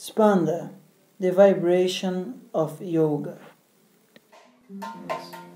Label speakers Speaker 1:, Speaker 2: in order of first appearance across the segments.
Speaker 1: Spanda, the vibration of yoga.
Speaker 2: Puta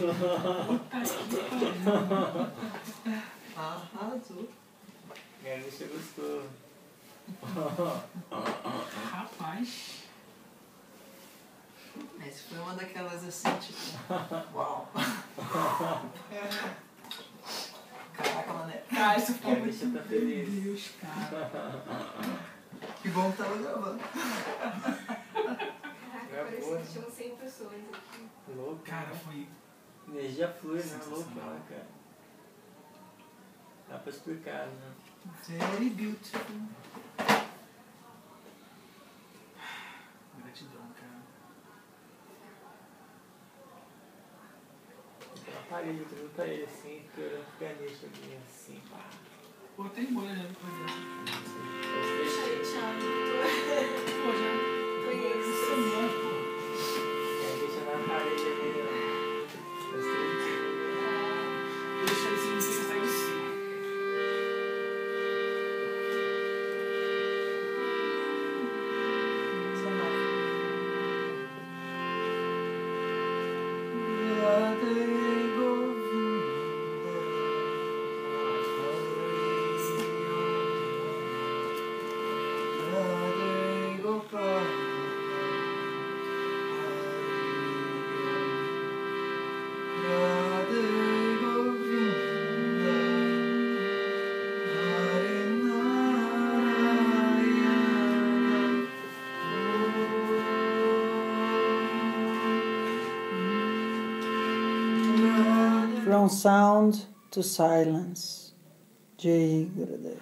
Speaker 2: que pariu.
Speaker 3: Arrasou.
Speaker 1: Ganesha gostou.
Speaker 2: Rapaz.
Speaker 3: Essa foi uma daquelas assim, tipo. Uau! Caraca, mané.
Speaker 2: Cara, isso ficou
Speaker 1: Cara,
Speaker 2: muito.
Speaker 1: eu tá feliz.
Speaker 2: Meu Deus, cara.
Speaker 3: Que bom que tava gravando.
Speaker 4: Caraca,
Speaker 1: É
Speaker 4: parecia
Speaker 1: boa.
Speaker 4: que tinham 100 pessoas aqui.
Speaker 1: Louco.
Speaker 2: Cara, foi.
Speaker 1: Energia flui, né? Louco, né, cara? Dá pra explicar, né?
Speaker 3: Very beautiful.
Speaker 2: Gratidão, cara.
Speaker 1: Tem uma parede tudo pra ele assim, fica olhando pro Ganesha ali, assim, pá.
Speaker 2: Pô, tem bolha já por dentro.
Speaker 4: Deixa aí, Thiago.
Speaker 2: Pô, já.
Speaker 4: tô em êxtase.
Speaker 2: Semana, pô.
Speaker 1: Ganesha na parede ali,
Speaker 5: From sound to silence. Jai Gurudev.